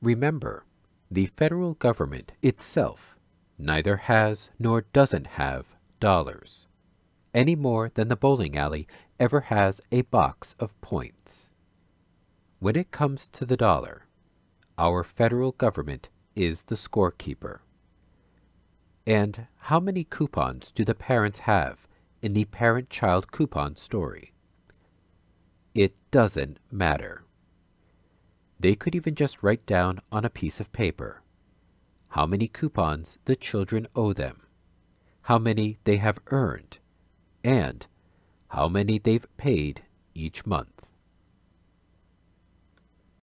Remember, the federal government itself neither has nor doesn't have dollars, any more than the bowling alley ever has a box of points. When it comes to the dollar, our federal government is the scorekeeper. And how many coupons do the parents have in the parent-child coupon story? It doesn't matter. They could even just write down on a piece of paper how many coupons the children owe them, how many they have earned, and how many they've paid each month.